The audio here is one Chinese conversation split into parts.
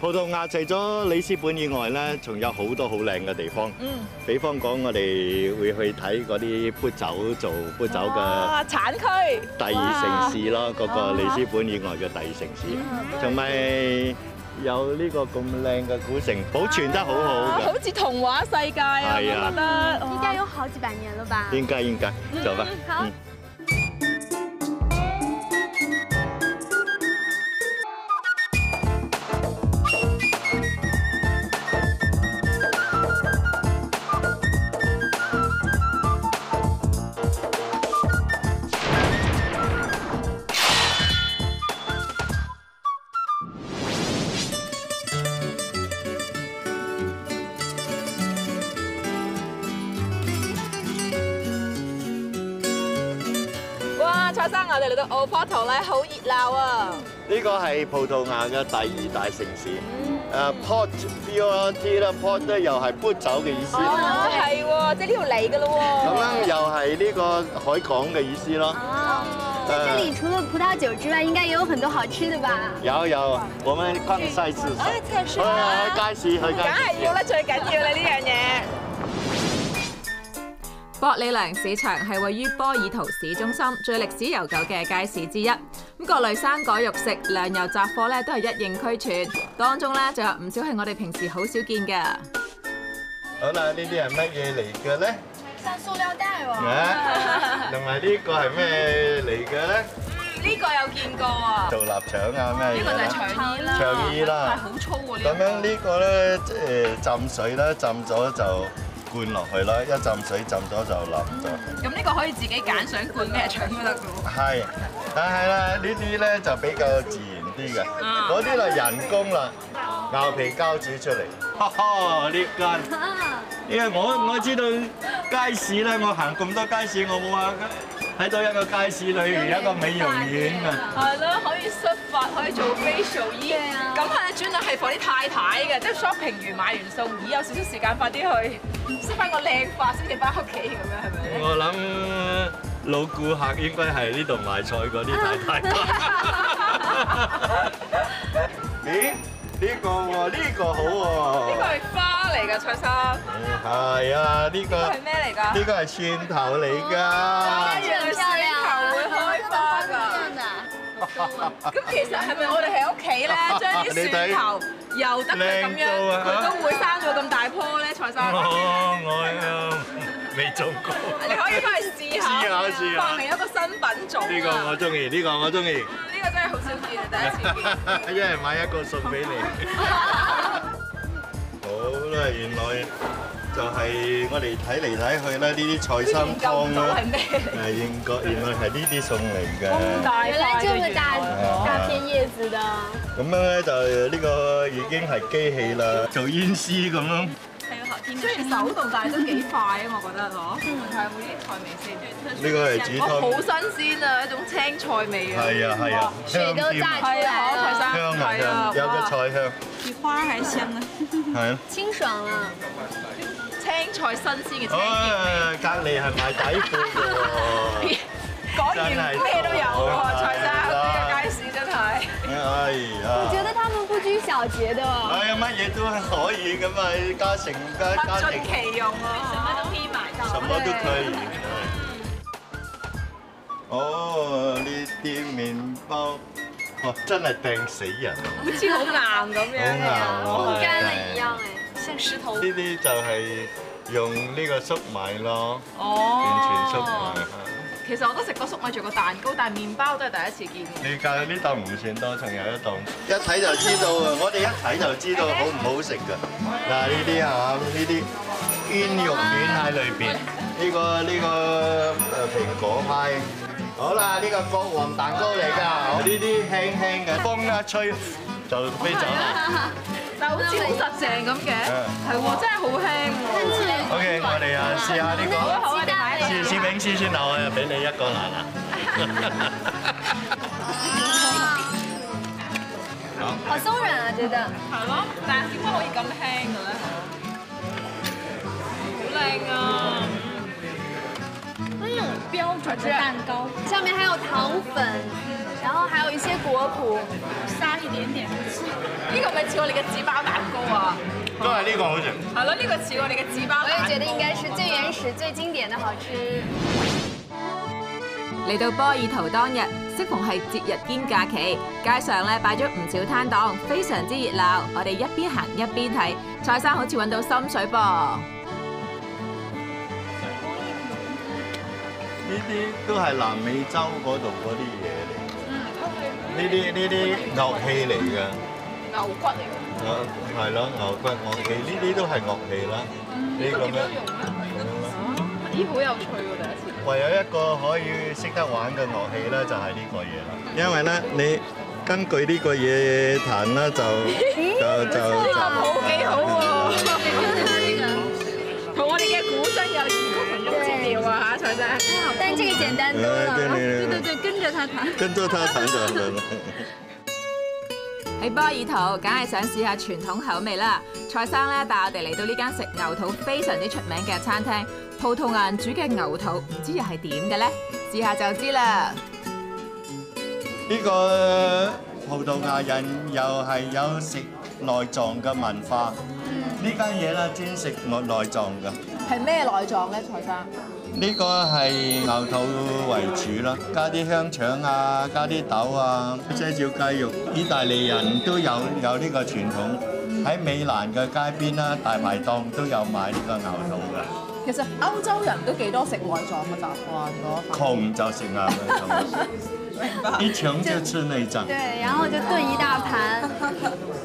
葡萄牙除咗里斯本以外咧，仲有好多好靚嘅地方。嗯，比方講，我哋會去睇嗰啲杯酒做杯酒嘅啊，產區。第二城市咯，嗰個里斯本以外嘅第二城市，同埋有呢個咁靚嘅古城，保存得好好嘅好。似童話世界啊，係啊。我覺得。應該有好幾百年了吧？應該應該，走吧。好鬧啊！呢個係葡萄牙嘅第二大城市。誒 Port P-O-R-T 啦，Port 咧又係杯酒嘅意思。哦，係喎，即係呢度嚟噶咯咁喎。樣又係呢個海港嘅意思咯。哦，在這裡除了葡萄酒之外，應該也有很多好吃的吧？有有，我們逛西市場。哎，真係去去街市，去梗街係要啦，最緊要啦呢樣嘢。博里良市場係位於波爾圖市中心最歷史悠久嘅街市之一。咁各類生果肉食、糧油雜貨咧都係一應俱全，當中咧仲有唔少係我哋平時好少見嘅。好啦，呢啲係乜嘢嚟嘅咧？生塑料袋喎。啊，同埋呢個係咩嚟嘅咧？呢個有見過啊，做臘腸啊咩嘢呢個就係啦？腸衣啦，腸衣啦但係好粗喎呢咁樣呢個咧，即係浸水啦，浸咗就灌落去啦，一浸水浸咗就淋咗。咁呢個可以自己揀想灌咩腸都得噶喎。係，但係啦，呢啲咧就比較自然啲嘅，嗰啲就人工啦，牛皮膠紙出嚟。哈哈，呢間。啊，因為我我知道街市咧，我行咁多街市，我冇話睇到一個街市裏面有一個美容院啊。係咯，可以梳髮，可以做 facial 醫。對啊咁係專登係放啲太太嘅，即係 shopping 完買完餸，咦有少少時間快啲去梳翻個靚髮先至翻屋企咁樣係咪咧？我諗老顧客應該係呢度賣菜嗰啲太太。咦？呢個喎，呢個好喎。呢個係花嚟㗎，蔡生。係啊，呢個呢個係咩嚟㗎？呢個係蒜頭嚟㗎。原來蒜頭會開花㗎。咁其實係咪我哋喺屋企咧，將啲蒜頭又得佢咁樣，佢都會生到咁大棵咧？蔡生，哦，我未做過。你可以翻去試下，試下試下發明一個新品種啊。呢個我中意，呢個我中意。呢個真係好少見啊，第一次見。一人買一個送俾你。好啦，原來就係我哋睇嚟睇去咧，呢啲菜心湯係咧，咩嚟？係應該原來係呢啲餸嚟嘅。大原來就是大大片葉子的。咁樣咧就呢個已經係機器啦，做煙絲咁咯。雖然手動，但係都幾快啊！我覺得嗬。嗯，係會啲菜味先。呢個係煮哦，好，新鮮啊！一種青菜味啊。係啊係啊，水香添都炸出嚟生。香啊係啊香，有個菜香，比花還香啊！係啊。清爽啊！青菜新鮮嘅隔離係賣底褲嘅喎。講完咩都有喎，蔡生呢個街市真係。哎呀！覺得他們不拘小節的。哎呀，乜嘢都可以咁啊！家成家家庭其用啊！什麼都可以買到。什麼都可以。哦，呢啲麵包，哦，真係掟死人啊！好似好硬咁樣啊！好硬不乾了一樣哎。像石頭呢。啲就係用呢個粟米咯，哦完全粟米。其實我都食過粟米做過蛋糕，但係麵包都係第一次見。你隔呢檔唔算多，仲有一檔，一睇就知道啊！我哋一睇就知道好唔好食㗎。嗱，呢啲啊，呢啲煙肉丸喺裏邊，呢個呢個誒蘋果派。好啦，呢個國王蛋糕嚟㗎，呢啲輕輕嘅風一吹就飛走啦。但好似好實淨咁嘅，係喎，真係好輕喎。OK，我哋啊試下呢個，好啊，你買試試餅師先啦，我又俾你一個啦嗱。好鬆軟啊，覺得。係咯，但係點解可以咁輕嘅咧？好靚啊！那種標準的蛋糕，上面還有糖粉，然後還有一些果脯，生一點點。呢個咪似我哋嘅紙包蛋糕啊！都係呢個好食。係咯，呢個似我哋嘅紙包我。也覺得應該是最原始、最經典的好吃。嚟到波爾圖當日，適逢係節日兼假期，街上咧擺咗唔少攤檔，非常之熱鬧。我哋一邊行一邊睇，蔡生好似揾到心水噃。呢啲都係南美洲嗰度嗰啲嘢嚟。呢啲呢啲樂器嚟嘅，牛骨嚟㗎。啊係咯牛骨樂器，呢啲都係樂器啦。呢咁樣咁樣咯。咦，好有趣喎！第一次。唯有一個可以識得玩嘅樂器咧，就係呢個嘢啦。因為咧，你根據呢個嘢彈啦，就 就就呢個就譜幾好喎，同我哋嘅古箏有異曲同工之妙啊嚇，蔡生。但這個簡單多了。對對對對，跟着他彈。跟咗他彈就得啦。喺波爾圖，梗係想試下傳統口味啦。蔡生咧帶我哋嚟到呢間食牛肚非常之出名嘅餐廳，葡萄牙人煮嘅牛肚，唔知又係點嘅咧？試下就知啦。呢個葡萄牙人又係有食內臟嘅文化。呢間嘢咧專食內內臟㗎。係咩內臟咧，蔡生？呢個係牛肚為主啦，加啲香腸啊，加啲豆啊，些少雞肉。意大利人都有有呢個傳統，喺美蘭嘅街邊啦，大排檔都有賣呢個牛肚嘅。其實歐洲人都幾多食內臟嘅習慣㗎。窮就食牛肚，一抢就吃內臟。對，然後就燉一大盤。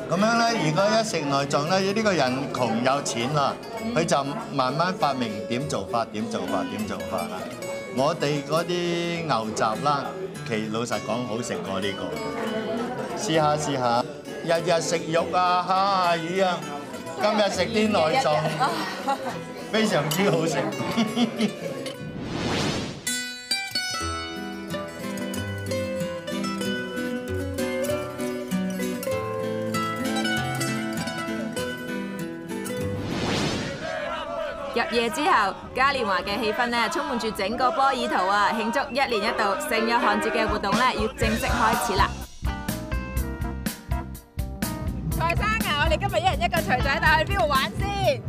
咁樣咧，如果一食內臟咧，呢個人窮有錢啦，佢就慢慢發明點做法，點做法，點做法啦。我哋嗰啲牛雜啦，其實老實講好食過呢個。試下試下，日日食肉啊、蝦啊、魚啊，今日食啲內臟，非常之好食。夜之後，嘉年華嘅氣氛咧充滿住整個波爾圖啊！慶祝一年一度聖約翰節嘅活動咧要正式開始啦！蔡生啊，我哋今日一人一個錘仔，帶去邊度玩先？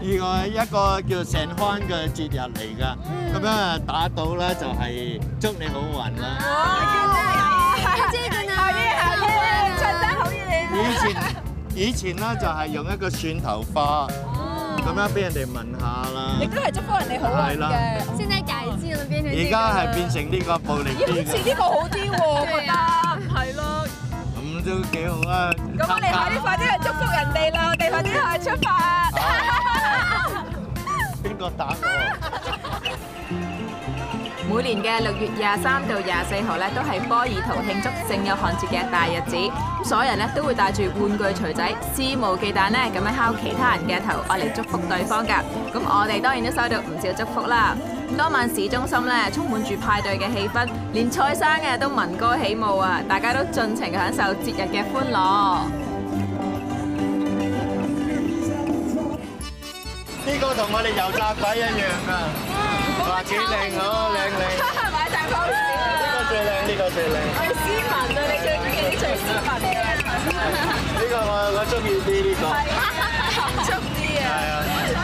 呢個一個叫聖歡嘅節日嚟㗎，咁樣啊打到咧就係祝你好運啦。哇！這個呢？好嘢，好嘢，蔡生好嘢。以前以前咧就係用一個蒜頭花，咁樣俾人哋聞下啦亦。都係祝福人哋好嘅。現在戒指啦，變成而家係變成呢個暴力啲嘅，似呢個好啲喎，我覺得係咯。咁都幾好啊！咁我哋快啲快啲去祝福人哋啦！我哋快啲去出發。邊個打我？每年嘅六月廿三到廿四號咧，都係波爾圖慶祝聖約翰节嘅大日子。所有人咧都會帶住玩具锤仔，肆無忌憚咧咁樣敲其他人嘅頭，愛嚟祝福對方㗎。咁我哋當然都收到唔少祝福啦。咁當晚市中心咧充滿住派對嘅氣氛，連蔡生嘅都聞歌起舞啊！大家都盡情享受節日嘅歡樂。呢個同我哋油炸鬼一樣㗎，話幾靚啊，靚靚。買大 pose 呢個最靚，呢個最靚。最斯文啊！你最中意啲最斯文嘅，呢個我我中意啲呢個。含蓄啲啊！係啊，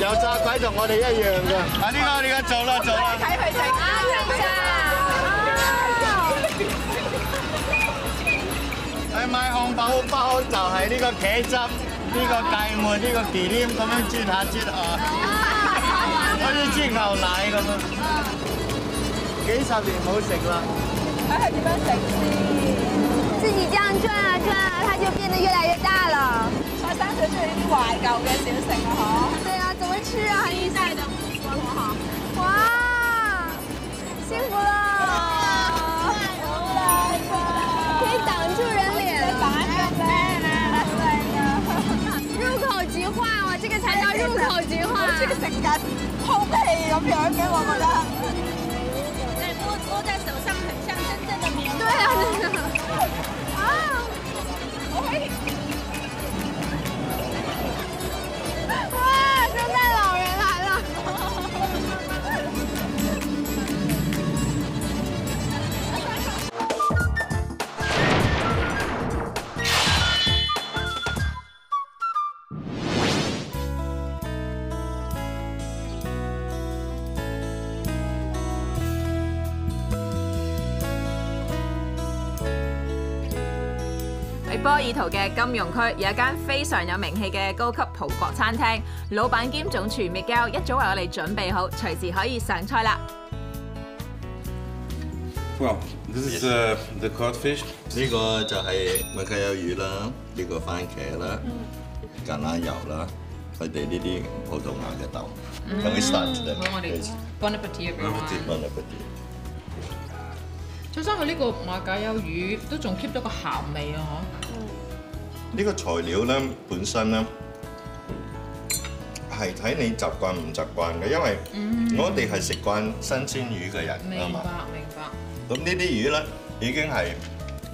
油炸鬼同我哋一樣㗎。啊呢個呢個做啦做啦。睇佢整啊！去買漢堡包就係呢個茄汁，呢個芥末，呢個忌廉咁樣啜下啜下，好似煎牛奶咁啊！幾十年冇食啦。睇佢點樣食先。自己這樣轉啊轉啊，它就變得越來越大了。蔡生最中意呢啲懷舊嘅小食啊！對啊，怎麼吃啊？嗬，一代的目光哈。哇，幸福了！即化。好似食緊空氣咁樣嘅，我覺得。在，摸摸在手上，很像真正的棉對啊，啊，我可圖嘅金融區有一間非常有名氣嘅高級葡國餐廳，老闆兼總廚 Miguel 一早為我哋準備好，隨時可以上菜啦。Well, this is uh, the cod fish. 呢個就係馬卡友魚啦，呢個番茄啦，橄欖油啦，佢哋呢啲葡萄牙嘅豆。Can we Please. Bon appetit everyone。Bon appetit. 再生佢呢個馬介休魚都仲 keep 到個鹹味啊！呢個材料咧本身咧係睇你習慣唔習慣嘅，因為我哋係食慣新鮮魚嘅人啊嘛。白明白。咁呢啲魚咧已經係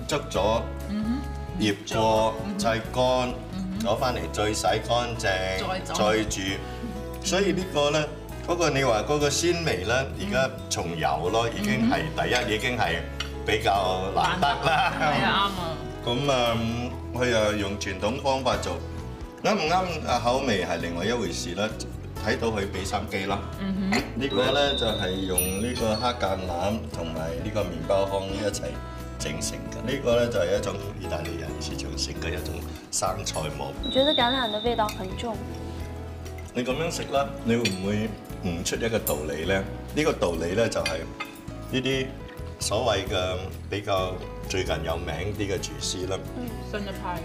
捉咗、醃過、製乾，攞翻嚟再洗乾淨，再煮。所以呢個咧，嗰個你話嗰個鮮味咧，而家從油咯，已經係第一，已經係比較難得啦。係啊，啱啊。咁啊，佢又用傳統方法做，啱唔啱啊口味係另外一回事啦。睇到佢俾心機啦。嗯呢個咧就係用呢個黑橄欖同埋呢個麵包糠一齊整成嘅。呢個咧就係一種意大利人市場食嘅一種生菜模。我覺得橄欖的味道很重。你咁樣食啦，你會唔會悟出一個道理咧？呢個道理咧就係呢啲所謂嘅比較最近有名啲嘅廚師啦。新一派。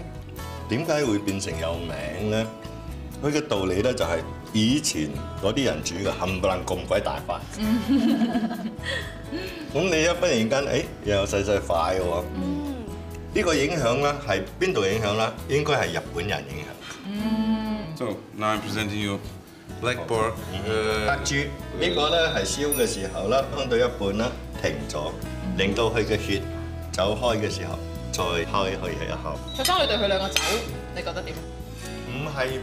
點解會變成有名咧？佢嘅道理咧就係以前嗰啲人煮嘅冚唪唥咁鬼大塊，咁你一忽然間，誒又有細細塊喎。呢個影響咧係邊度影響咧？應該係日本人影響。So now I'm presenting you black pork. 黑 Uh, 豬呢個咧係燒嘅時候啦，烹到一半啦停咗，令到佢嘅血走開嘅時候，再開去一口。再生你對佢兩個酒，你覺得點？唔係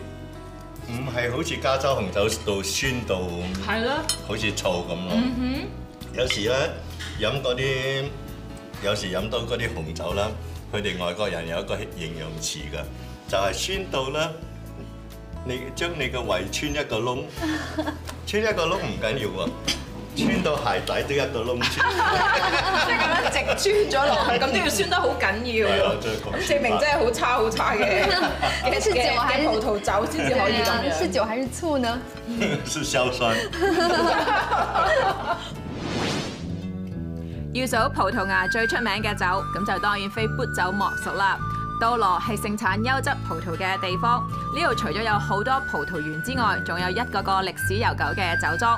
唔係好似加州紅酒到酸到咁。係咯。好似醋咁咯哼。有時咧飲嗰啲，有時飲到嗰啲紅酒啦，佢哋外國人有一個形容詞㗎，就係、酸到咧，你將你個胃穿一個窿，穿一個窿唔緊要喎，穿到鞋底都一個窿穿。即係咁樣直穿咗落去，咁都要酸得好緊要咁咁證明真係好差好差嘅 嘅是酒嘅還是葡萄酒先至可以咁樣。是酒還是醋呢？是硝酸。要數葡萄牙最出名嘅酒，咁就當然非砵酒莫屬啦。多羅係盛產優質葡萄嘅地方，呢度除咗有好多葡萄園之外，仲有一個個歷史悠久嘅酒莊。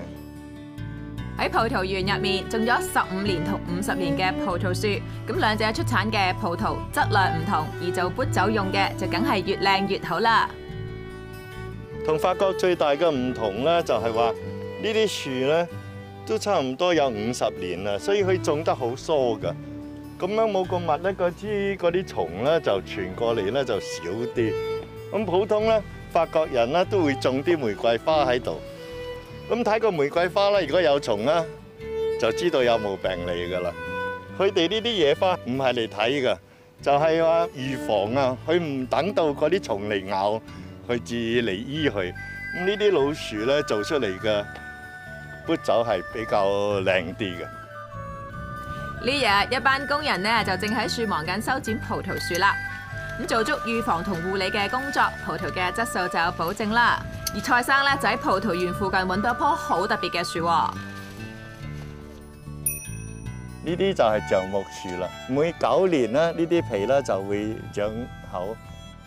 喺葡萄園入面種咗十五年同五十年嘅葡萄樹，咁兩者出產嘅葡萄質量唔同，而做砵酒用嘅就梗係越靚越好啦。同法國最大嘅唔同咧，就係話呢啲樹咧都差唔多有五十年啦，所以佢種得好疏㗎。咁樣冇咁密咧，嗰啲嗰啲蟲咧就傳過嚟咧就少啲。咁普通咧，法國人咧都會種啲玫瑰花喺度。咁睇個玫瑰花啦，如果有蟲啦，就知道有毛病嚟㗎啦。佢哋呢啲野花唔係嚟睇㗎，就係話預防啊。佢唔等到嗰啲蟲嚟咬，佢至嚟醫佢。咁呢啲老樹咧做出嚟嘅砵酒係比較靚啲嘅。呢日一班工人呢，就正喺樹忙緊修剪葡萄樹啦。咁做足預防同護理嘅工作，葡萄嘅質素就有保證啦。而蔡生咧就喺葡萄園附近揾到一棵好特別嘅樹。呢啲就係橡木樹啦。每九年咧，呢啲皮咧就會長口，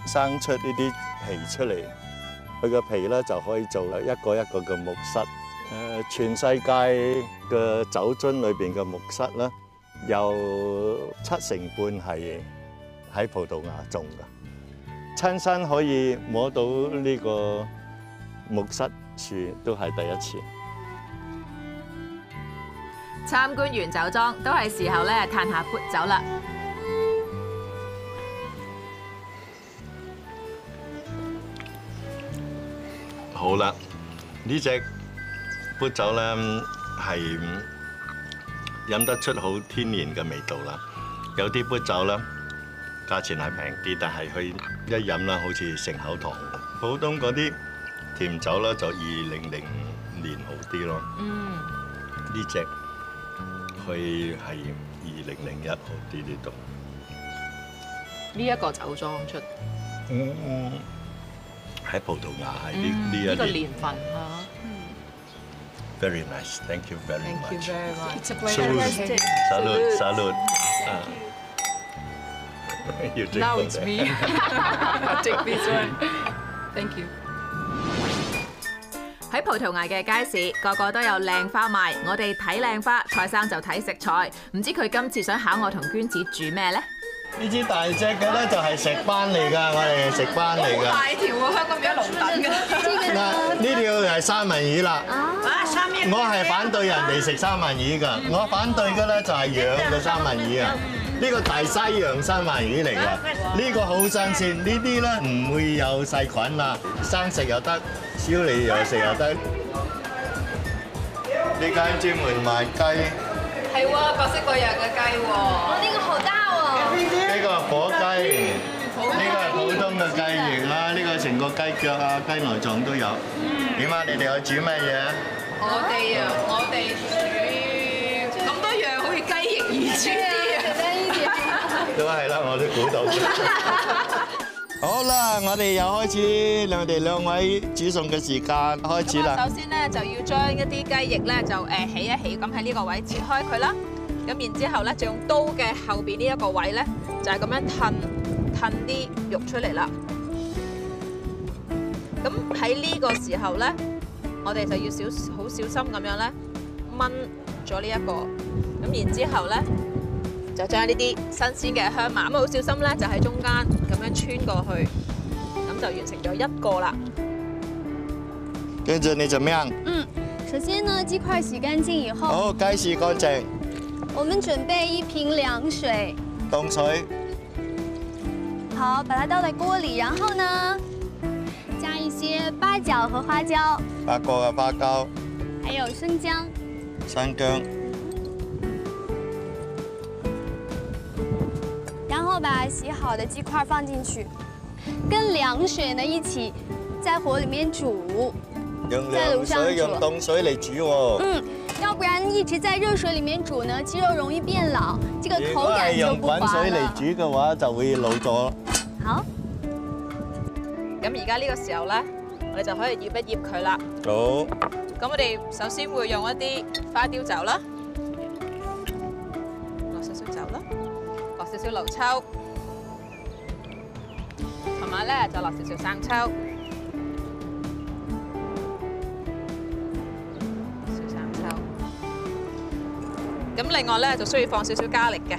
生出呢啲皮出嚟。佢個皮咧就可以做一個一個嘅木塞。誒，全世界嘅酒樽裏邊嘅木塞咧，有七成半係喺葡萄牙種噶，親身可以摸到呢個木室樹都係第一次。參觀完酒莊，都係時候咧嘆下杯酒啦。好啦，呢只杯酒咧係飲得出好天然嘅味道啦。有啲杯酒啦，價錢係平啲，但係佢一飲啦好似成口糖。普通嗰啲甜酒啦就二零零年好啲咯。嗯，呢只佢係二零零一好啲呢度。呢一個酒莊出嗯，喺葡萄牙係呢呢一呢個年年份啊。very nice. Thank you very Thank you much. very much. It's a Salute. Ah. You drink Now it's me. I take this one. Thank you. 喺葡萄牙嘅街市，個個都有靚花賣。我哋睇靚花，蔡生就睇食材。唔知佢今次想考我同娟子煮咩呢？呢支大隻嘅咧就係石斑嚟㗎，我哋係食斑嚟㗎。大條喎，香港變咗龍躉㗎。嗱，呢條係三文魚啦。我係反對人哋食三文魚㗎，我反對嘅咧就係養嘅三文魚啊。呢個大西洋三文魚嚟㗎，呢個好新鮮，呢啲咧唔會有細菌啦，生食又得，燒你又食又得。呢間專門賣雞。係喎，各式各樣嘅雞喎。哦，呢個好大喎。呢個係火雞，呢個係普通嘅雞翼啦，呢個成個雞腳啊、雞內臟都有。點啊？你哋有煮乜嘢啊？我哋啊，我哋煮咁多樣，好似雞翼魚煮啲啊。都係啦，我都估到。好啦，我哋又開始我哋兩位煮餸嘅時間開始啦。首先咧就要將一啲雞翼咧就誒起一起，咁喺呢個位切開佢啦。咁然之後咧就用刀嘅後邊呢一個位咧，就係咁樣褪褪啲肉出嚟啦。咁喺呢個時候咧，我哋就要小好小心咁樣咧掹咗呢一個。咁然之後咧就將呢啲新鮮嘅香麻，咁好小心咧就喺中間咁樣穿過去，咁就完成咗一個啦。跟住你怎麼樣？嗯，首先呢，雞塊洗乾淨以後，好，雞洗乾淨，我們準備一瓶涼水，凍水，好，把它倒在鍋裡，然後呢，加一些八角和花椒，八個嘅花椒、還有生姜，生薑，然後把洗好的鸡块放进去，跟凉水呢一起在火里面煮。用在爐上涼水、用凍水嚟煮喎。嗯，要不然一直在热水里面煮呢，鸡肉容易變老，這個口感就不用滾。水嚟煮嘅話，就會老咗。好，咁而家呢個時候咧，我哋就可以醃一醃佢啦。好，咁我哋首先會用一啲花雕酒啦，少少老抽，同埋咧就落少少生抽，少生抽。咁另外咧就需要放少少加力嘅，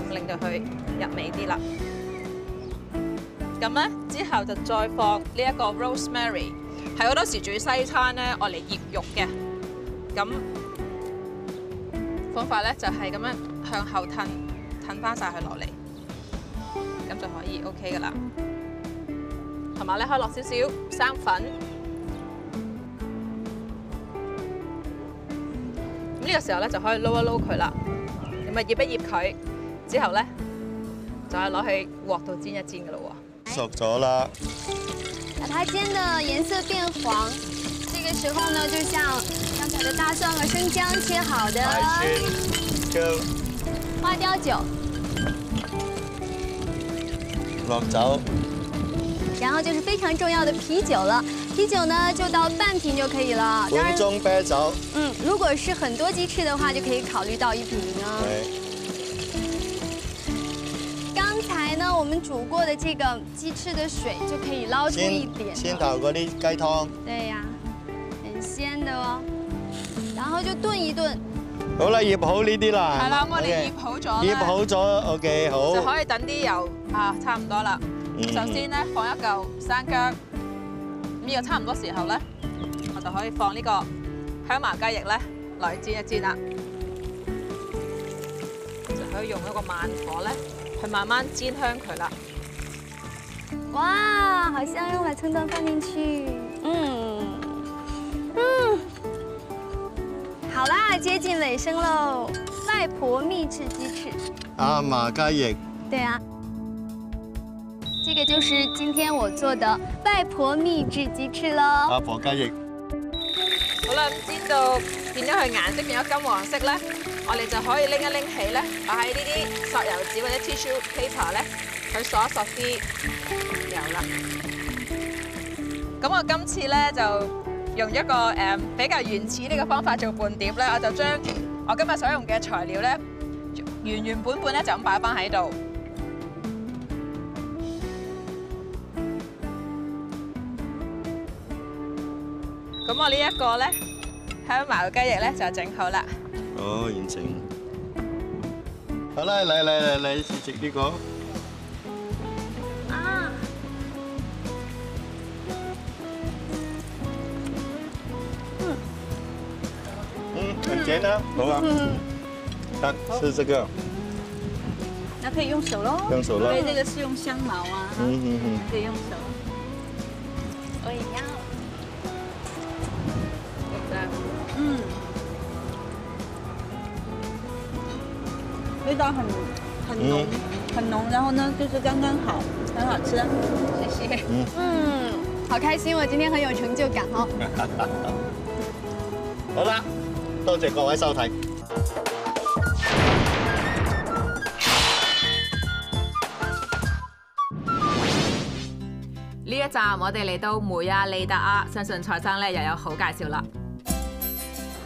咁令到佢入味啲啦。咁咧之後就再放呢一個 rosemary。係好多時煮西餐咧，愛嚟醃肉嘅。咁方法咧就係咁樣向後褪，褪翻晒佢落嚟，咁就可以 OK 噶啦。同埋咧可以落少少生粉。咁呢個時候咧就可以撈一撈佢啦。咁啊醃一醃佢之後咧，就係攞去鑊度煎一煎噶咯喎。熟咗啦。把它煎的顏色變黃，這個時候呢，就像剛才的大蒜和生姜切好的花雕酒，落酒，然后就是非常重要的啤酒了。啤酒呢就倒半瓶就可以了。當然，半盅啤酒。嗯，如果是很多鸡翅的话，就可以考虑到一瓶啊。係剛才呢，我们煮过的这个鸡翅的水就可以捞出一点先了。頭嗰啲雞湯。对呀，很鲜的哦。然后就炖一燉。好啦，醃好呢啲啦。係啦，我哋醃好咗啦醃好咗，OK，好。就可以等啲油啊，差唔多啦。嗯首先咧放一嚿生姜，咁呢個差唔多時候咧，我就可以放呢個香茅雞翼咧落去煎一煎啦。就可以用一個慢火咧，去慢慢煎香佢啦。哇，好香！让我把葱段放进去。嗯嗯，好啦，接近尾声喽。外婆秘制鸡翅，啊馬雞翼，对啊，这个就是今天我做的外婆秘制鸡翅喽。阿婆雞翼，好啦，唔知道變咗佢顏色變咗金黃色咧，我哋就可以拎一拎起咧，擺喺呢啲索油紙或者 tissue paper 咧，去索一索啲油啦。咁我今次咧就用一個誒比較原始呢個方法做伴碟咧，我就將我今日所用嘅材料咧原原本本咧就咁擺翻喺度。咁我呢一個咧香茅雞翼咧就整好啦。好完成。好啦，嚟嚟嚟嚟試食呢個，嗯，很簡單，好。啊，看是这个，那可以用手喽。用手喽因，為這個是用香茅啊，嗯嗯嗯，可以用手。我也要。嗯，味道很很濃，很浓，然后呢就是刚刚好，很好吃。谢谢。嗯，好开心，我今天很有成就感哦。好啦，多謝各位收睇。呢一站我哋嚟到梅亞利達亞，相信蔡生咧又有好介紹啦。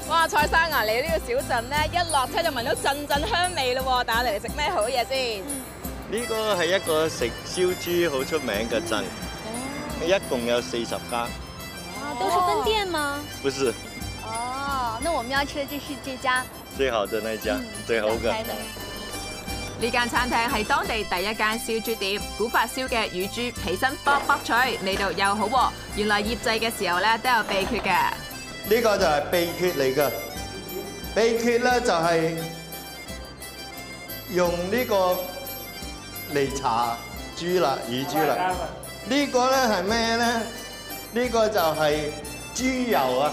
哇，蔡生啊，嚟到呢個小鎮咧，一落車就聞到陣陣香味咯喎，帶我哋嚟食咩好嘢先？呢個係一個食燒豬好出名嘅鎮，一共有四十家，啊，都是分店嗎？不是哦，那我们要吃的就是這家最好的那家，最好的。呢間餐廳係當地第一間燒豬店，古法燒嘅乳豬皮身卜卜脆，味道又好喎。原來醃製嘅時候咧都有秘訣嘅。呢個就係秘訣嚟㗎，秘訣咧就係用呢個嚟搽豬啦，乳豬啦。呢個咧係咩咧？呢個就係豬油啊，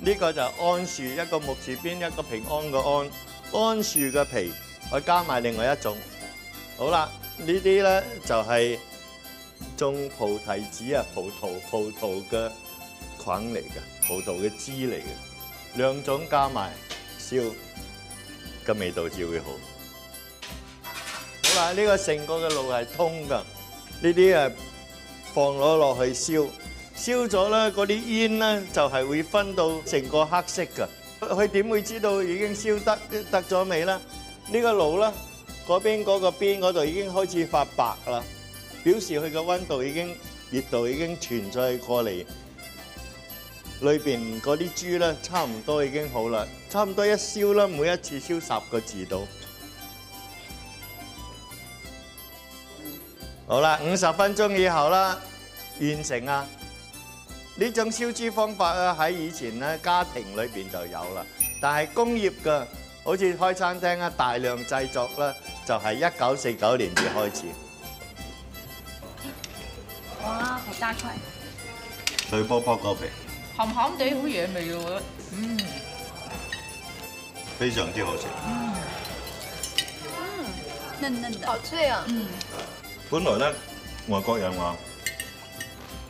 呢個就桉樹，一個木字邊，一個平安嘅安。桉樹嘅皮，我加埋另外一種。好啦，呢啲咧就係種菩提子啊，葡萄葡萄嘅菌嚟嘅，葡萄嘅枝嚟嘅。兩種加埋燒，嘅味道至會好。好啦，呢個成個嘅路係通㗎，呢啲啊放咗落去燒，燒咗咧嗰啲煙咧就係會分到成個黑色㗎。佢點會知道已經燒得得咗未咧？呢個爐咧嗰邊嗰個邊嗰度已經開始發白啦，表示佢嘅溫度已經熱度已經傳咗過嚟。裏邊嗰啲豬咧，差唔多已經好啦，差唔多一燒啦，每一次燒十個字到。好啦，五十分鐘以後啦，完成啊！呢種燒豬方法咧喺以前咧家庭裏邊就有啦，但係工業嘅，好似開餐廳啊，大量製作咧，就係一九四九年至開始。哇，好大塊，脆卜卜個皮，鹹鹹地好惹味喎。嗯，非常之好食。嗯嫩嫩的。好脆啊！嗯，本來咧，外國人話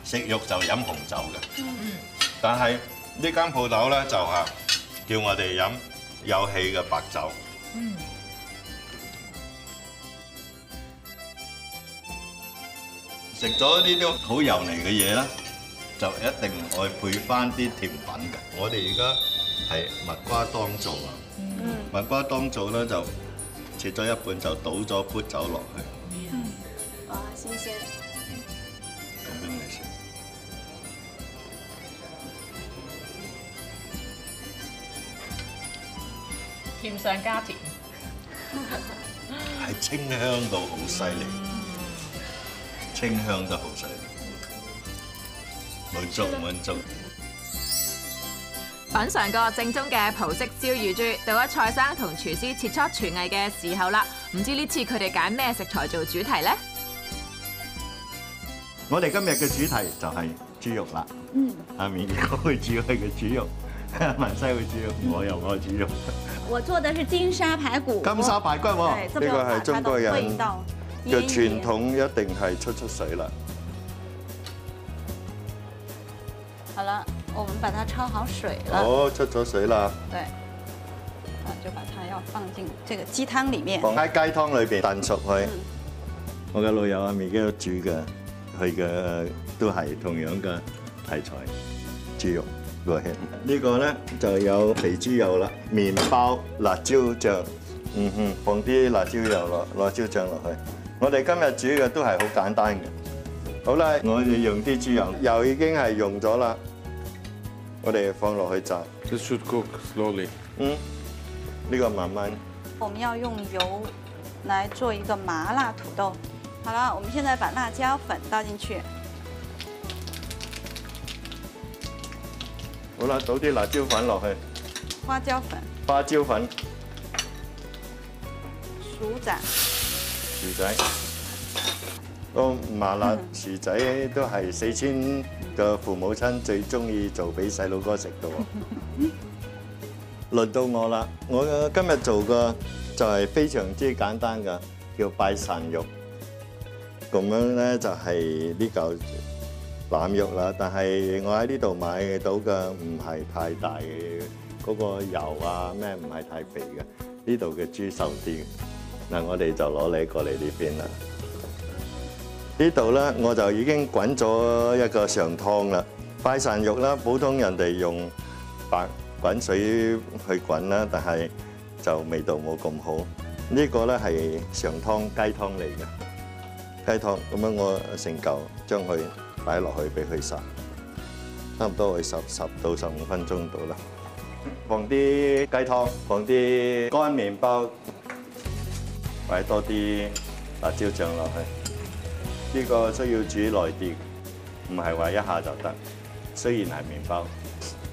食肉就飲紅酒嘅，但係呢間鋪頭咧就係叫我哋飲有氣嘅白酒。食咗呢啲好油膩嘅嘢咧，就一定愛配翻啲甜品嘅。我哋而家係蜜瓜當造啊，蜜瓜當造咧就切咗一半就倒咗杯酒落去。哇，新鮮！甜上加甜。係清香到好犀利，清香得好犀利，滿足滿足。品嚐過正宗嘅葡式燒乳豬，到咗蔡生同廚師切磋廚藝嘅時候啦，唔知呢次佢哋揀咩食材做主題呢？我哋今日嘅主題就係豬肉啦。嗯，阿面哥會煮佢嘅豬肉，文西會煮肉，我又我煮肉。我做的是金沙排骨。金沙排骨喎，呢個係中國人嘅傳統，一定係出出水啦。好了，我們把它焯好水了。哦，出咗水啦。對，啊，就把它要放進這個雞湯裡面。放喺雞湯裏邊燉熟佢。我嘅老友阿面哥煮嘅，佢嘅都係同樣嘅題材，豬肉。呢個咧就有肥豬油啦，麵包、辣椒醬，嗯哼，放啲辣椒油落，辣椒醬落去。我哋今日煮嘅都係好簡單嘅。好啦，我哋用啲豬油，油已經係用咗啦，我哋放落去炸。This should cook slowly. 嗯，呢個慢慢。我們要用油來做一個麻辣土豆。好了，我們現在把辣椒粉倒進去。好啦，倒啲辣椒粉落去，花椒粉、花椒粉、薯仔、薯仔。個麻辣薯仔都係四川嘅父母親最中意做俾細路哥食嘅喎。輪到我啦，我今日做嘅就係非常之簡單嘅，叫拜神肉。咁樣咧就係呢嚿。腩肉啦，但係我喺呢度買到嘅唔係太大嘅，嗰個油啊咩唔係太肥嘅，呢度嘅豬瘦啲。嗱，我哋就攞你過嚟呢邊啦。呢度咧我就已經滾咗一個上湯啦。拜散肉啦，普通人哋用白滾水去滾啦，但係就味道冇咁好。呢個咧係上湯雞湯嚟嘅，雞湯咁樣我成嚿將佢。擺落去俾佢烚，差唔多去十十到十五分鐘到啦。放啲雞湯，放啲乾麵包，擺多啲辣椒醬落去。呢個需要煮耐啲，唔係話一下就得。雖然係麵包，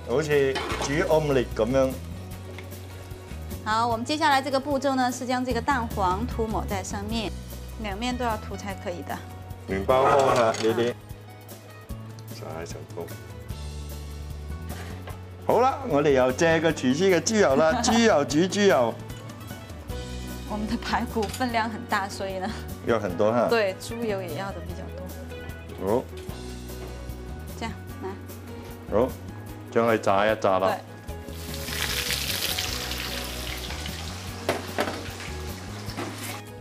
好似煮 omelette 咁樣。好，我們接下來這個步驟呢，是將這個蛋黃塗抹在上面，兩面都要塗才可以的。麵包糠啊，呢啲。好啦，我哋又借個廚師嘅豬油啦，豬油煮豬油。我們的排骨分量很大，所以呢，要很多哈。對，豬油也要的比較多。好，這樣來。好，將佢炸一炸啦。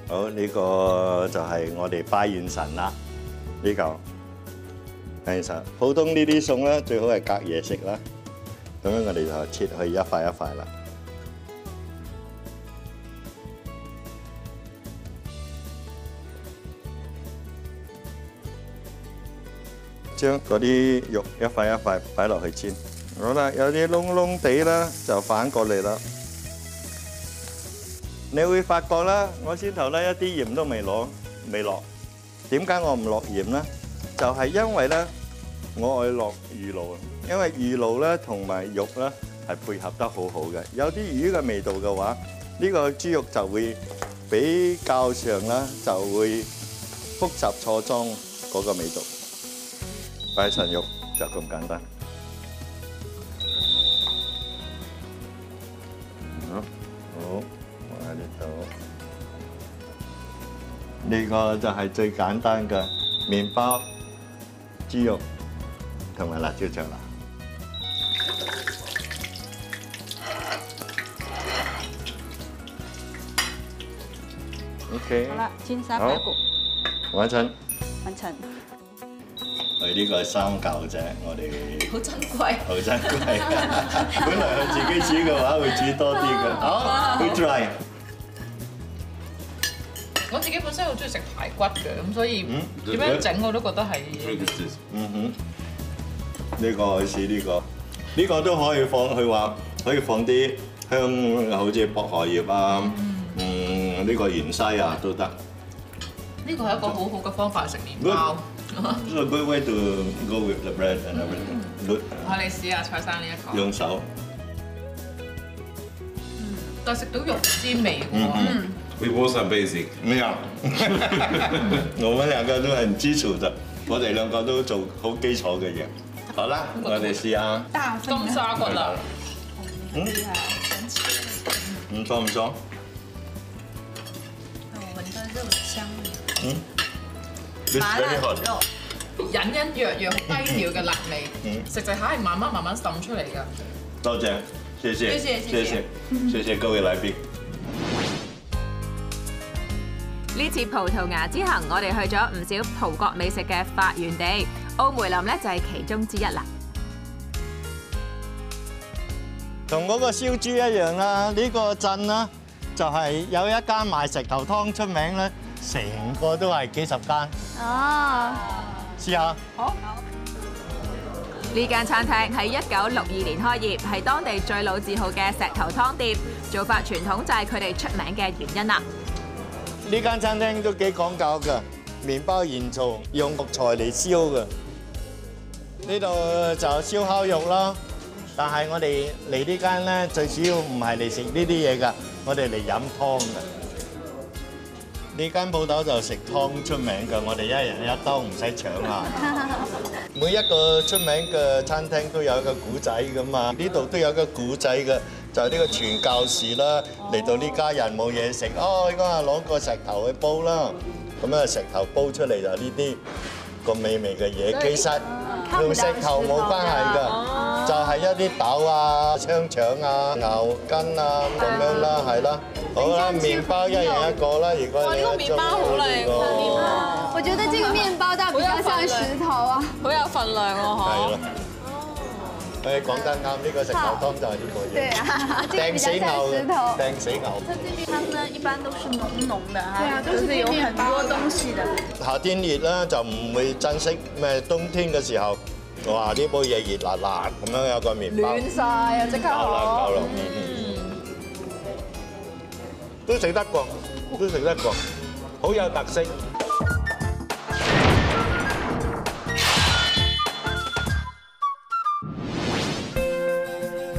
好，呢個就係我哋拜完神啦，呢嚿。其實普通呢啲餸咧，最好係隔夜食啦。咁樣我哋就切去一塊一塊啦。將嗰啲肉一塊一塊擺落去煎。好啦，有啲燶燶地啦，就反過嚟啦。你會發覺啦，我先頭咧一啲鹽都未攞，未落。點解我唔落鹽咧？就係因為咧，我愛落魚露，因為魚露咧同埋肉咧係配合得好好嘅。有啲魚嘅味道嘅話，呢個豬肉就會比較上啦，就會複雜錯綜嗰個味道。拜神肉就咁簡單。好，我喺呢度。呢個就係最簡單嘅麵包、豬肉同埋辣椒醬啦。OK。好啦，金沙排骨完成。完成。佢呢個係三嚿啫，我哋好珍貴，好珍貴。本來佢自己煮嘅話會煮多啲嘅，好，會 dry。我自己本身好中意食排骨嘅，咁所以點樣整我都覺得係。嗯哼，呢個我試呢個，呢個都可以放，佢話可以放啲香好似薄荷葉啊，嗯呢個芫茜啊都得。呢個係一個好好嘅方法食麵包。It's a good way to go with the bread and everything. Good，我哋試下蔡生呢一個，用手。但係食到肉滋味喎。嗯 We both are basic. 沒有，我們兩個都很基礎的，我哋兩個都做好基礎嘅嘢。好啦，我哋試下。金沙骨啦，嗯，唔錯唔錯。嗯，It's very hot。隱隱約約低調嘅辣味，嗯食食下係慢慢慢慢滲出嚟㗎。多謝，謝謝，謝謝謝謝謝謝，謝謝各位來賓。呢次葡萄牙之行，我哋去咗唔少葡國美食嘅發源地，奧梅林咧就係其中之一啦。同嗰個燒豬一樣啦，呢個鎮啦就係有一間賣石頭湯出名咧，成個都係幾十間，哦，試下。好呢間餐廳喺一九六二年開業，係當地最老字號嘅石頭湯店，做法傳統就係佢哋出名嘅原因啦。呢間餐廳都幾講究㗎，麵包現做，用木材嚟燒㗎。呢度就燒烤肉啦，但係我哋嚟呢間咧，最主要唔係嚟食呢啲嘢㗎，我哋嚟飲湯㗎。呢間鋪頭就食湯出名㗎，我哋一人一兜唔使搶啊！每一個出名嘅餐廳都有一個古仔㗎嘛，呢度都有一個古仔嘅，就係呢個傳教士啦，嚟到呢家人冇嘢食，哦，應該係攞個石頭去煲啦，咁啊石頭煲出嚟就呢啲個美味嘅嘢，其實同石頭冇關係㗎，就係一啲豆啊、香腸啊、牛筋啊咁樣啦，係啦，好啦，麵包一人一個啦，如果你哇呢個麵包好靚喎我覺得這個麵包倒比較像石頭啊。好有份量喎，係咯。誒講得啱，呢個石頭湯就係呢個嘢。對啊，掟死牛，頭。掟死牛。汤呢一般都是濃濃的哈，都是就是有很多東西的。夏天熱啦，就唔會珍惜咩冬天嘅時候，哇！呢杯嘢熱辣辣咁樣有個麵包，暖晒啊！即刻夠啦夠可。啦，嗯嗯都食得過，都食得過，好有特色。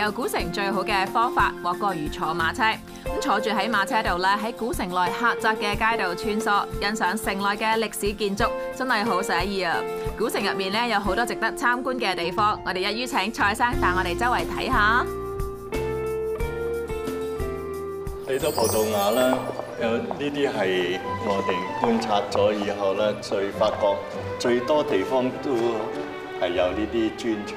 遊古城最好嘅方法，莫過於坐馬車。咁坐住喺馬車度咧，喺古城內狹窄嘅街道穿梭，欣賞城內嘅歷史建築，真係好寫意啊！古城入面咧有好多值得參觀嘅地方，我哋一於請蔡生帶我哋周圍睇下。嚟到葡萄牙啦，有呢啲係我哋觀察咗以後咧，最發覺最多地方都係有呢啲磚牆。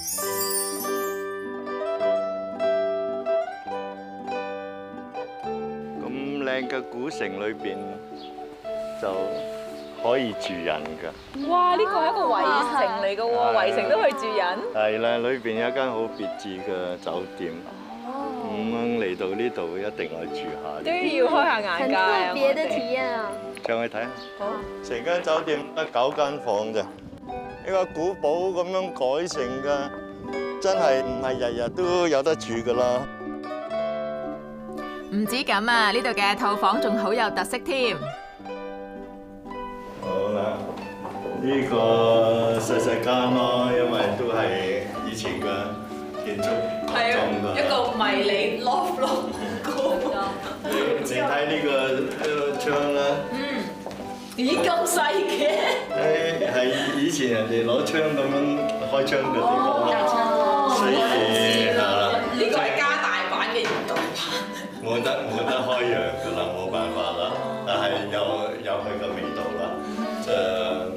靚嘅古城裏邊就可以住人㗎。哇！呢個係一個圍城嚟嘅喎，圍城都可以住人。係啦，裏邊有一間好別致嘅酒店。咁樣嚟到呢度一定要住下。都要開下眼很界啊！特別的體驗啊！上去睇下。好。成間酒店得九間房咋？呢個古堡咁樣改成噶，真係唔係日日都有得住㗎啦。唔止咁啊，呢度嘅套房仲好有特色添。好啦，呢個細細間咯，因為都係以前嘅建築係種㗎。一個迷你 loft 咯，高你你睇呢個呢個窗啦。嗯咦咁細嘅？誒係以前人哋攞窗咁樣開窗嘅地方啦，所以冇得冇得開揚㗎啦，冇辦法啦，但係有有佢嘅味道啦。誒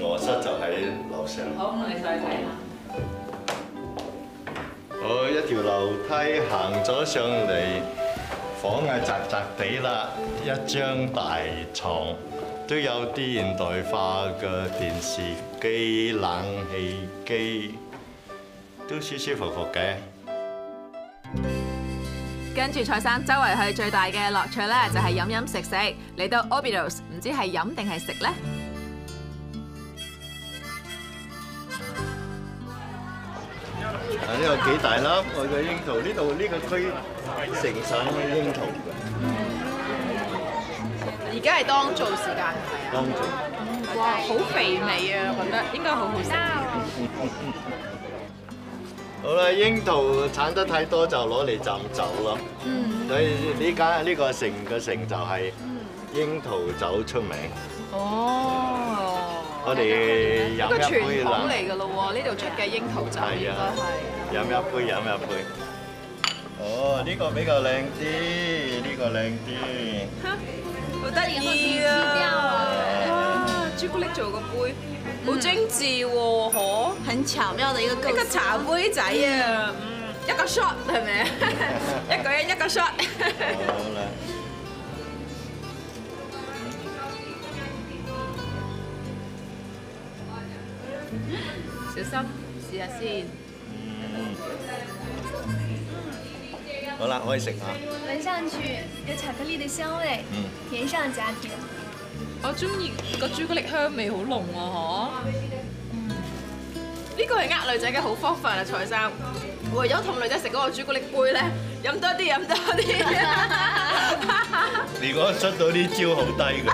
卧室就喺樓上。好，我哋再睇下。我，一條樓梯行咗上嚟，房係窄窄地啦，一張大床，都有啲現代化嘅電視機、冷氣機，都舒舒服服嘅。跟住蔡生周圍去最大嘅樂趣咧，就係飲飲食食。嚟到 Obidos，唔知係飲定係食咧？啊！呢個幾大粒，我嘅櫻桃，呢度呢個區成省嘅櫻桃嘅，而家係當造時間係咪啊？當造。哇，好肥美啊！我覺得應該好好食。好啦，櫻桃產得太多就攞嚟浸酒咯。嗯。所以呢間呢個城嘅城就係櫻桃酒出名。哦。我哋飲一個傳一杯啦，統嚟㗎咯喎，呢度出嘅櫻桃酒應該係。飲一杯飲一杯。哦，呢個比較靚啲，呢個靚啲。好得意啊！哇，朱古力做個杯，好精緻喎，嗬！很巧妙的一個。一個茶杯仔啊，嗯，一個 shot 係咪 啊？一個人一個 shot。好啦。小心，試下先。嗯。好啦，可以食下。聞上去有巧克力的香味，嗯甜上加甜。我中意個朱古力香味好濃啊，嗬！呢個係呃女仔嘅好方法啊，蔡生。為咗同女仔食嗰個朱古力杯咧，飲多啲，飲多啲。如果出到啲招好低嘅。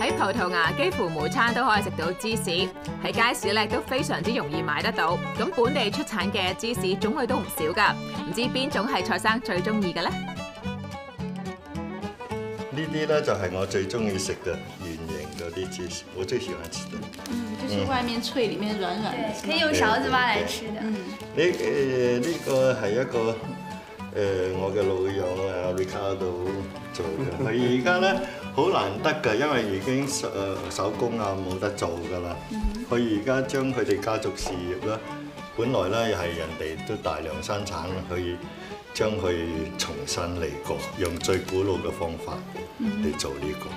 喺葡萄牙幾乎每餐都可以食到芝士，喺街市咧都非常之容易買得到。咁本地出產嘅芝士種類都唔少㗎，唔知邊種係蔡生最中意嘅呢？呢啲咧就係我最中意食嘅圓形嗰啲芝士，我最喜歡吃的。嗯，就是外面脆，裡面軟軟的。可以用勺子挖來吃的。嗯，呢誒呢個係一個誒、呃我嘅老友啊 Ricardo 做嘅，佢而家咧好難得㗎，因為已經誒手工啊冇得做㗎啦。佢而家將佢哋家族事業咧，本來咧又係人哋都大量生產，佢將佢重新嚟過，用最古老嘅方法嚟做呢、個。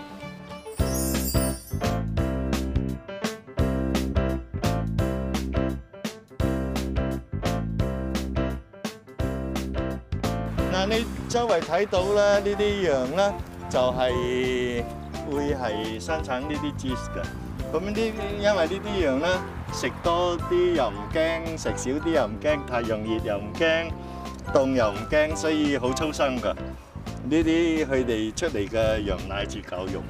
嗱，你周圍睇到咧，呢啲羊咧就係會係生產呢啲 cheese 嘅。咁呢啲因為呢啲羊咧食多啲又唔驚，食少啲又唔驚，太陽熱又唔驚，凍又唔驚，所以好粗心㗎。呢啲佢哋出嚟嘅羊奶至夠用。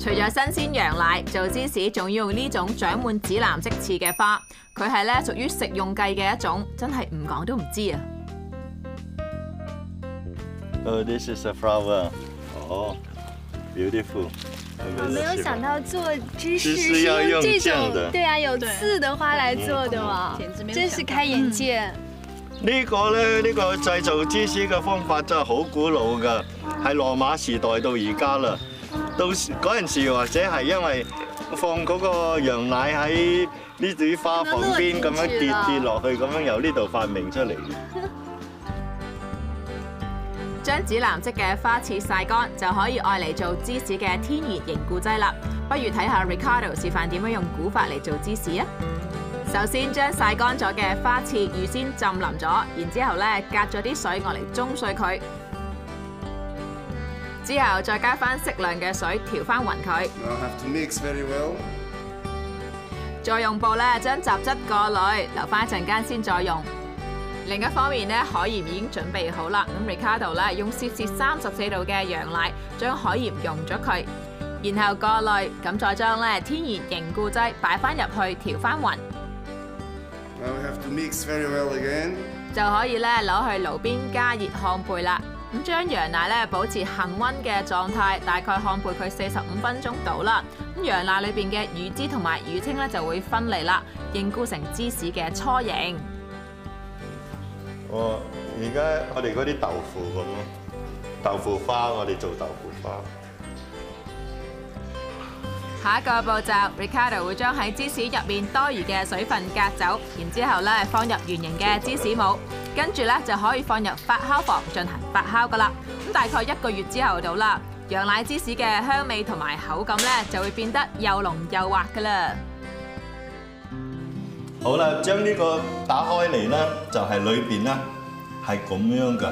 除咗新鮮羊奶，做芝士仲要用呢種長滿紫藍色刺嘅花，佢係咧屬於食用計嘅一種，真係唔講都唔知啊！Oh, this is a flower. 哦，beautiful。我沒有想到做芝士是要用用這這樣的種對啊有刺的花來做的哇真是開眼界。呢個咧，呢個製造芝士嘅方法真係好古老㗎，係羅馬時代到而家啦。到嗰陣時或者係因為放嗰個羊奶喺呢啲花旁邊咁樣跌跌落去，咁樣由呢度發明出嚟。將紫藍色嘅花切曬乾，就可以愛嚟做芝士嘅天然凝固劑啦。不如睇下 Ricardo 示範點樣用古法嚟做芝士啊！首先將曬乾咗嘅花刺預先浸淋咗，然之後咧隔咗啲水，我嚟中碎佢。之後再加翻適量嘅水調翻勻佢.再用布咧將雜質過濾，留翻一陣間先再用。另一方面咧，海鹽已經準備好啦。咁 Ricardo 咧用攝氏三十四度嘅羊奶將海鹽溶咗佢，然後過濾，咁再將咧天然凝固劑擺翻入去調翻勻，就可以咧攞去爐邊加熱烘焙啦。咁將羊奶咧保持恒温嘅狀態，大概烘焙佢四十五分鐘到啦。咁羊奶裏邊嘅乳脂同埋乳清咧就會分離啦，凝固成芝士嘅初形。哦，而家我哋嗰啲豆腐咁咯，豆腐花，我哋做豆腐花。下一個步驟，Ricardo 會將喺芝士入面多餘嘅水分隔走，然之後咧放入圓形嘅芝士模，跟住咧就可以放入發酵房進行發酵噶啦。咁大概一個月之後到啦，羊奶芝士嘅香味同埋口感咧就會變得又濃又滑噶啦。好啦，將呢個打開嚟咧，就係裏邊咧係咁樣嘅，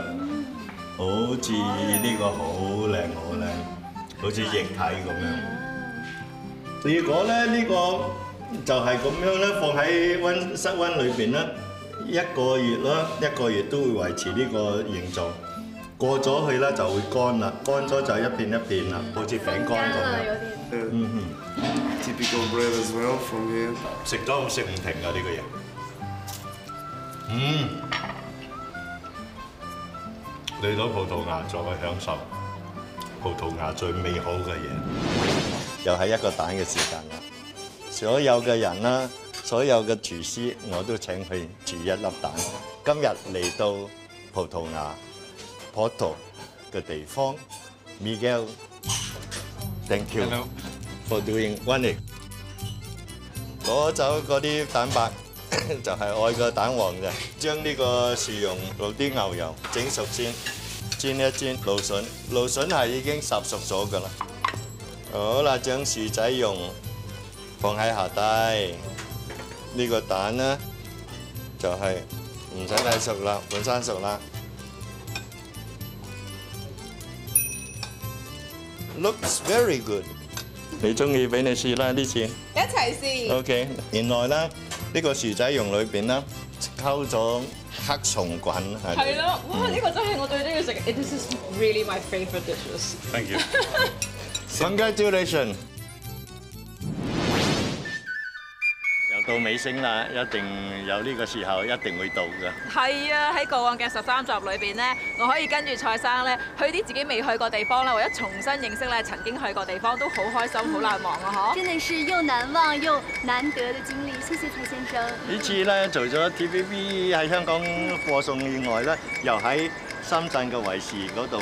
好似呢個好靚好靚，好似液体咁樣。如果咧呢個就係咁樣咧，放喺温室温裏邊咧，一個月啦，一個月都會維持呢個形狀。過咗去咧就會乾啦，乾咗就一片一片啦，好似餅乾咁樣。嗯 Typical bread as well from here. 哼，食咗食唔停㗎呢個嘢。嗯，嚟到葡萄牙再去享受葡萄牙最美好嘅嘢，又係一個蛋嘅時間啦。所有嘅人啦，所有嘅廚師我都請佢煮一粒蛋。今日嚟到葡萄牙 Porto 嘅地方，Miguel，thank you for doing one egg。攞走嗰啲蛋白，就係愛個蛋黃嘅。將呢個薯蓉落啲牛油整熟先，煎一煎蘆筍。蘆筍係已經烚熟咗㗎啦。好啦，將薯仔蓉放喺下低。呢個蛋呢，就係唔使太熟啦，半生熟啦。Looks very good。你中意俾你試啦呢次。一齊試。OK，原來咧呢個薯仔蓉裏邊咧溝咗黑松菌係。係咯，哇！呢個真係我最中意食嘅。This is really my favorite dishes。Thank you。Congratulations！又到尾聲啦，一定有呢個時候，一定會到嘅。係啊，喺過往嘅十三集裏邊呢，我可以跟住蔡生咧去啲自己未去過地方啦，或者重新認識咧曾經去過地方，都好開心、好難忘啊！嗬。真的是又難忘又難得嘅經歷，謝謝蔡先生。呢次咧除咗 TVB 喺香港播送以外咧，又喺深圳嘅衛視嗰度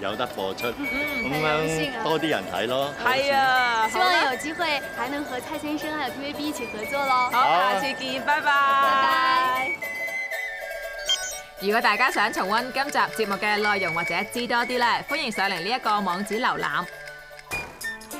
有得播出，咁很榮幸啊樣多啲人睇咯。係啊，希望有機會還能和蔡先生還有 TVB 一起合作咯。好，下次見，拜拜。拜拜。如果大家想重温今集節目嘅內容或者知多啲咧，歡迎上嚟呢一個網址瀏覽。